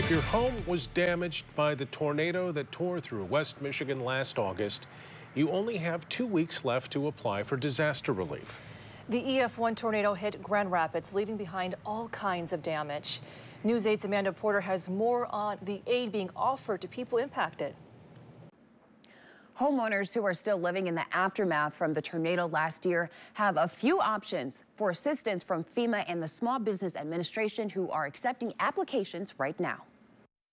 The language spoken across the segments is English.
If your home was damaged by the tornado that tore through West Michigan last August, you only have two weeks left to apply for disaster relief. The EF1 tornado hit Grand Rapids, leaving behind all kinds of damage. News 8's Amanda Porter has more on the aid being offered to people impacted. Homeowners who are still living in the aftermath from the tornado last year have a few options for assistance from FEMA and the Small Business Administration who are accepting applications right now.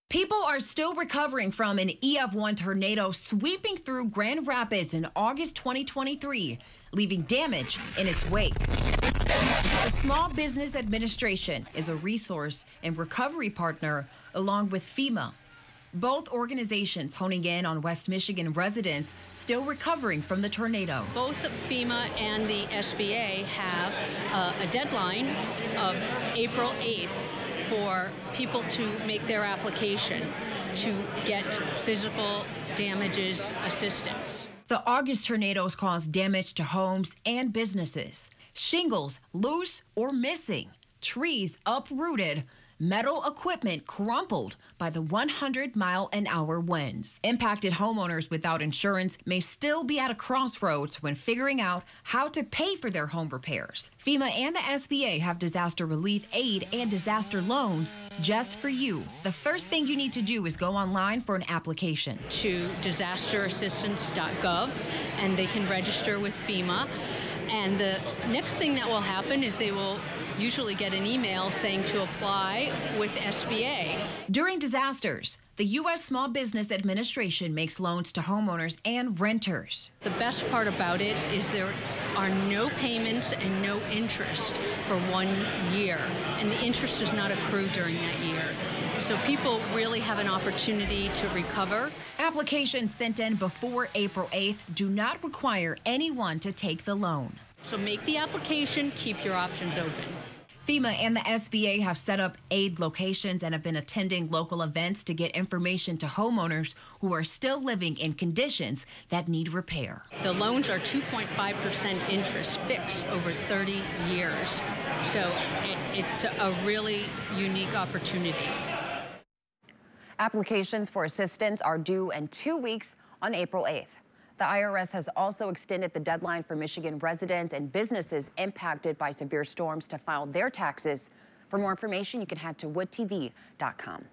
People are still recovering from an EF1 tornado sweeping through Grand Rapids in August 2023, leaving damage in its wake. The Small Business Administration is a resource and recovery partner along with FEMA both organizations honing in on West Michigan residents still recovering from the tornado. Both FEMA and the SBA have uh, a deadline of April 8th for people to make their application to get physical damages assistance. The August tornadoes caused damage to homes and businesses. Shingles loose or missing, trees uprooted, metal equipment crumpled by the 100 mile an hour winds. Impacted homeowners without insurance may still be at a crossroads when figuring out how to pay for their home repairs. FEMA and the SBA have disaster relief aid and disaster loans just for you. The first thing you need to do is go online for an application to disasterassistance.gov and they can register with FEMA. And the next thing that will happen is they will usually get an email saying to apply with SBA. During disasters, the U.S. Small Business Administration makes loans to homeowners and renters. The best part about it is there are no payments and no interest for one year, and the interest does not accrue during that year. So people really have an opportunity to recover. Applications sent in before April 8th do not require anyone to take the loan. So make the application, keep your options open. FEMA and the SBA have set up aid locations and have been attending local events to get information to homeowners who are still living in conditions that need repair. The loans are 2.5% interest fixed over 30 years. So it, it's a really unique opportunity. Applications for assistance are due in two weeks on April 8th. The IRS has also extended the deadline for Michigan residents and businesses impacted by severe storms to file their taxes. For more information, you can head to woodtv.com.